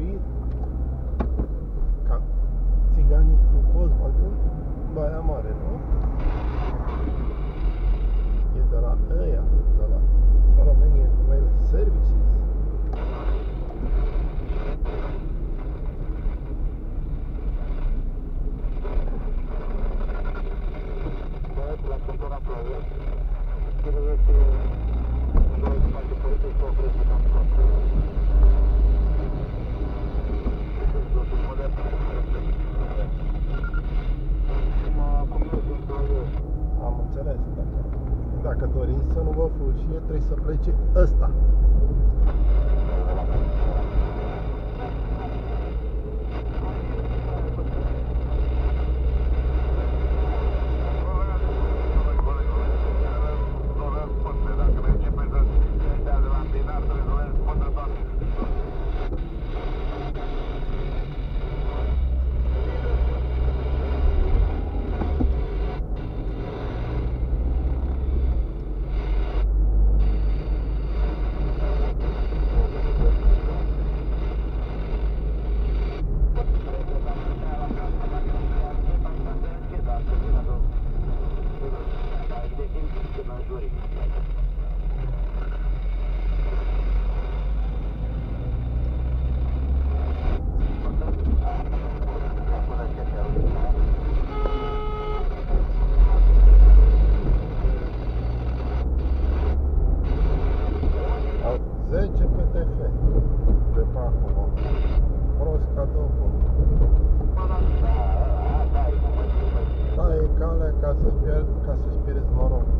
hărțuit ca țiganii glucoz, din Baia Mare, nu? E de la ăia, de la Romanian Rail Services. La cultura plouă, trebuie să... Noi, ca și politici, o să nu vă fâșie, trebuie să plece ăsta. Calea ca să-ți pierd, ca să-ți pierzi noroc.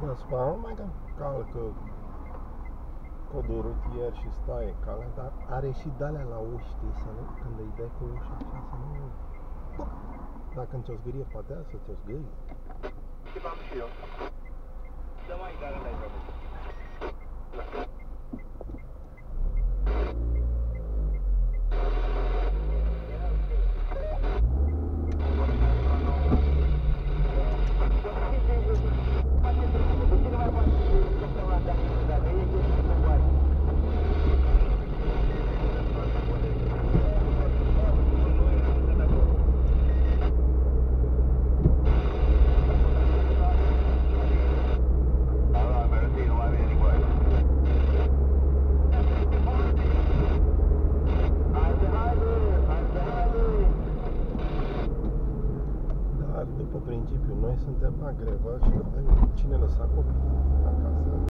Bă, da, nu mai cam calcă codul rutier și stai calea, dar are și de-alea la uși, știi, să nu, când îi dai cu ușa așa, să nu... Dacă ți-o zgârie poate să ți-o zgârie. Ce v-am și eu. principiu. Noi suntem la grevă și nu avem cine lăsa copiii acasă.